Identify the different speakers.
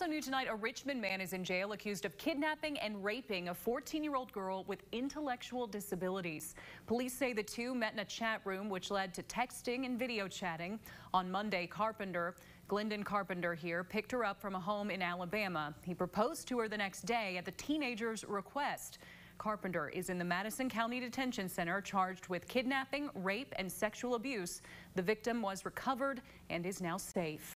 Speaker 1: Also new tonight, a Richmond man is in jail accused of kidnapping and raping a 14-year-old girl with intellectual disabilities. Police say the two met in a chat room, which led to texting and video chatting. On Monday, Carpenter, Glendon Carpenter here, picked her up from a home in Alabama. He proposed to her the next day at the teenager's request. Carpenter is in the Madison County Detention Center charged with kidnapping, rape, and sexual abuse. The victim was recovered and is now safe.